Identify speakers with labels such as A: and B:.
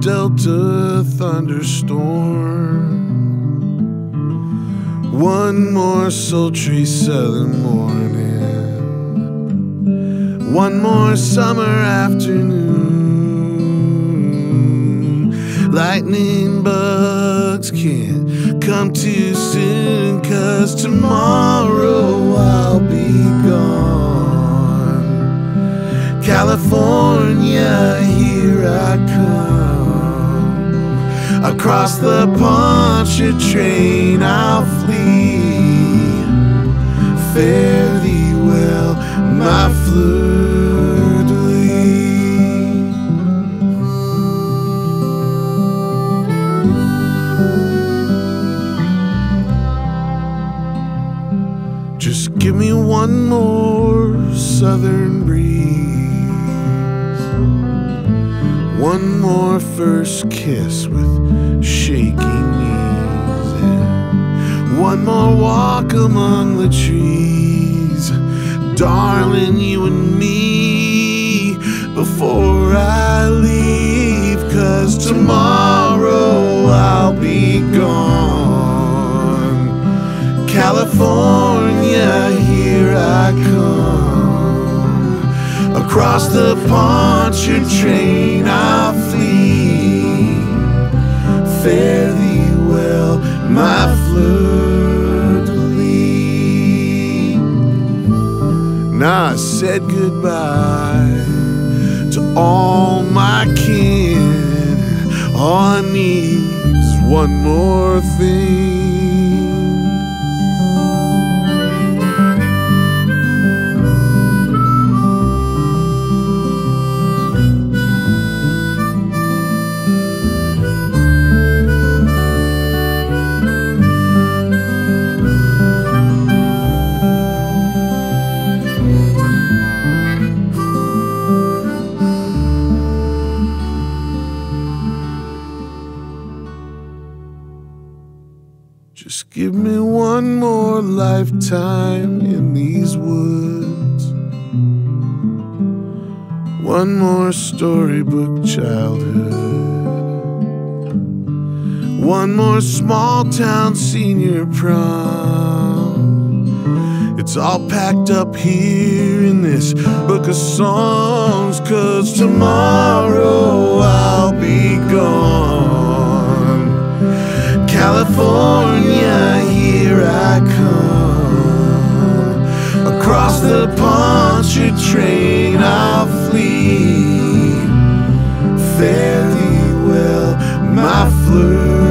A: Delta thunderstorm. One more sultry southern morning. One more summer afternoon. Lightning bugs can't come too soon, cause tomorrow I'll be gone. California, come. Across the Poncha train I'll flee. Fare thee well, my fleur. Just give me one more southern breeze. One more first kiss with shaking knees. And one more walk among the trees. Darling, you and me before I leave. Cause tomorrow I'll be gone. California, here I come. Across the Poncha train said goodbye to all my kin. All I need is one more thing. Just give me one more lifetime in these woods. One more storybook childhood. One more small town senior prom. It's all packed up here in this book of songs. Cause tomorrow I'll be gone. California, here I come. Across the Poncha train I'll flee. Fare thee well, my fleur